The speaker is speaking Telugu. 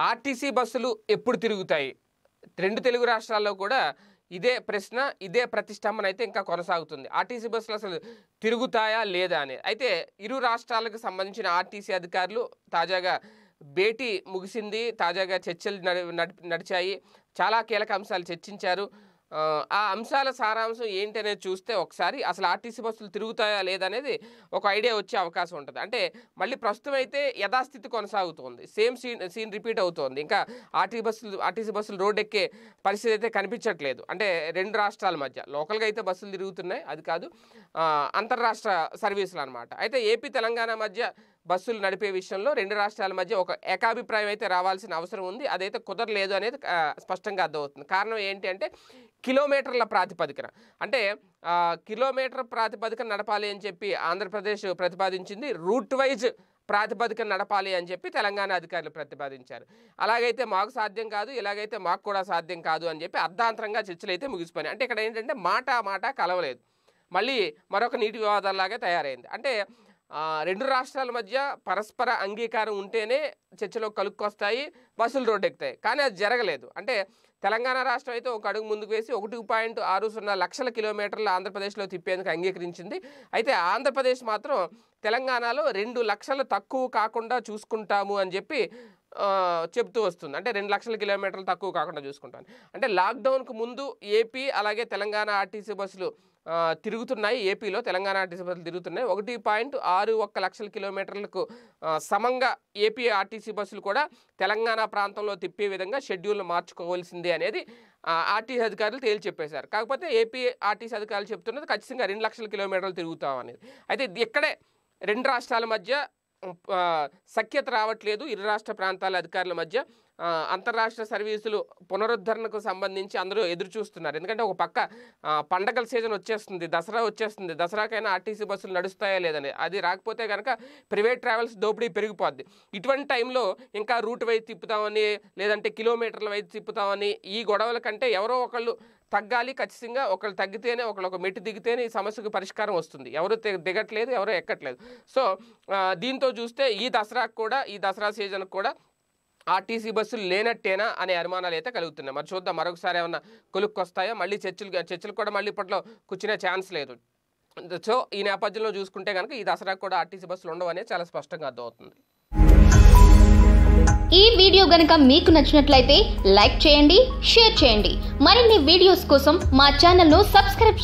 ఆర్టీసీ బస్సులు ఎప్పుడు తిరుగుతాయి? రెండు తెలుగు రాష్ట్రాల్లో కూడా ఇదే ప్రశ్న ఇదే ప్రతిష్టంభన అయితే ఇంకా కొనసాగుతుంది. ఆర్టీసీ బస్సులు అసలు తిరుగుతాయా లేదా అని. అయితే ఇరు రాష్ట్రాలకు సంబంధించిన ఆర్టీసీ అధికారులు తాజాగా భేటీ ముగిసింది తాజాగా చర్చలు నడి నడి- నడిచాయి. చాలా కీలక అంశాలు చర్చించారు. ఆ, అంశాల సారాంశం ఏంటి అనేది చూస్తే ఒకసారి అసలు ఆర్టీసీ బస్సులు తిరుగుతాయా లేదనేది ఒక ఐడియా వచ్చే అవకాశం ఉంటుంది. అంటే మళ్ళీ ప్రస్తుతం అయితే యథాస్థితి కొనసాగుతోంది. సేమ్ సీన్ సీన్ రిపీట్ అవుతుంది. ఇంకా ఆర్టీ బస్సులు ఆర్టీసీ బస్సులు రోడ్ ఎక్కే పరిస్థితి అయితే కనిపించట్లేదు. అంటే రెండు రాష్ట్రాల మధ్య లోకల్గా అయితే బస్సులు తిరుగుతున్నాయి అది కాదు అంతర్రాష్ట్ర సర్వీసులు అనమాట అయితే ఏపీ తెలంగాణ మధ్య బస్సులు నడిపే విషయంలో రెండు రాష్ట్రాల మధ్య ఒక ఏకాభిప్రాయం అయితే రావాల్సిన అవసరం ఉంది. అదైతే కుదరలేదు అనేది స్పష్టంగా అర్థమవుతుంది. కారణం ఏంటి అంటే కిలోమీటర్ల ప్రాతిపదికన. అంటే కిలోమీటర్ ప్రాతిపదికన నడపాలి అని చెప్పి ఆంధ్రప్రదేశ్ ప్రతిపాదించింది రూట్ వైజ్ ప్రాతిపదికన నడపాలి అని చెప్పి తెలంగాణ అధికారులు ప్రతిపాదించారు. అలాగైతే మాకు సాధ్యం కాదు ఇలాగైతే మాకు కూడా సాధ్యం కాదు అని చెప్పి అర్ధాంతరంగా చర్చలు అయితే ముగిసిపోయినాయి. అంటే ఇక్కడ ఏంటంటే మాట మాట కలవలేదు. మళ్ళీ మరొక నీటి వివాదాల్లాగా తయారైంది. అంటే రెండు రాష్ట్రాల మధ్య పరస్పర అంగీకారం ఉంటేనే చర్చలో కలుక్కొస్తాయి బస్సులు రోడ్డు ఎక్కుతాయి కానీ అది జరగలేదు. అంటే తెలంగాణ రాష్ట్రం అయితే ఒక అడుగు ముందుకు వేసి ఒకటి పాయింట్ ఆరు సున్నా లక్షల కిలోమీటర్లు ఆంధ్రప్రదేశ్లో తిప్పేందుకు అంగీకరించింది. అయితే ఆంధ్రప్రదేశ్ మాత్రం తెలంగాణలో రెండు లక్షలు తక్కువ కాకుండా చూసుకుంటాము అని చెప్పి చెప్తూ వస్తుంది. అంటే రెండు లక్షల కిలోమీటర్లు తక్కువ కాకుండా చూసుకుంటాను. అంటే లాక్డౌన్కు ముందు ఏపీ అలాగే తెలంగాణ ఆర్టీసీ బస్సులు తిరుగుతున్నాయి. ఏపీలో తెలంగాణ ఆర్టీసీ బస్సులు తిరుగుతున్నాయి. ఒకటి పాయింట్ ఆరు ఒక్క లక్షల కిలోమీటర్లకు సమంగా ఏపీ ఆర్టీసీ బస్సులు కూడా తెలంగాణ ప్రాంతంలో తిప్పే విధంగా షెడ్యూల్ను మార్చుకోవాల్సిందే అనేది ఆర్టీసీ అధికారులు తేల్చి చెప్పేశారు కాకపోతే ఏపీ ఆర్టీసీ అధికారులు చెప్తున్నది ఖచ్చితంగా రెండు లక్షల కిలోమీటర్లు తిరుగుతాం అనేది. అయితే ఇది ఇక్కడే రెండు రాష్ట్రాల మధ్య సఖ్యత రావట్లేదు. ఇరు రాష్ట్ర ప్రాంతాల అధికారుల మధ్య అంతర్రాష్ట్ర సర్వీసులు పునరుద్ధరణకు సంబంధించి అందరూ ఎదురు చూస్తున్నారు ఎందుకంటే ఒక పక్క పండగల సీజన్ వచ్చేస్తుంది దసరా వచ్చేస్తుంది. దసరాకైనా ఆర్టీసీ బస్సులు నడుస్తాయా లేదని అది రాకపోతే కనుక ప్రైవేట్ ట్రావెల్స్ దోపిడీ పెరిగిపోద్ది. ఇటువంటి టైంలో ఇంకా రూట్ వైపు తిప్పుతామని లేదంటే కిలోమీటర్ల వైపు తిప్పుతామని ఈ గొడవల కంటే ఎవరో ఒకళ్ళు తగ్గాలి ఖచ్చితంగా. ఒకళ్ళు తగ్గితేనే ఒకళ్ళు ఒక మెట్టు దిగితేనే ఈ సమస్యకు పరిష్కారం వస్తుంది. ఎవరు దిగట్లేదు ఎవరు ఎక్కట్లేదు. సో దీంతో చూస్తే ఈ దసరాకు కూడా ఈ దసరా సీజన్కి కూడా ఆర్టీసీ బస్సులు లేనట్టేనా అనే అనుమానాలు అయితే కలుగుతున్నాయి. మరి చూద్దాం మరొకసారి ఏమన్నా కొలుక్కొస్తాయో? మళ్ళీ చర్చలు చర్చలు కూడా మళ్ళీ ఇప్పట్లో కూర్చునే ఛాన్స్ లేదు. సో ఈ నేపథ్యంలో చూసుకుంటే కనుక ఈ దసరా కూడా ఆర్టీసీ బస్సులు ఉండవు చాలా స్పష్టంగా అర్థమవుతుంది. ఈ వీడియో గనక మీకు నచ్చినట్లయితే లైక్ చేయండి షేర్ చేయండి. మరిన్ని వీడియోస్ కోసం మా ఛానల్ను సబ్స్క్రైబ్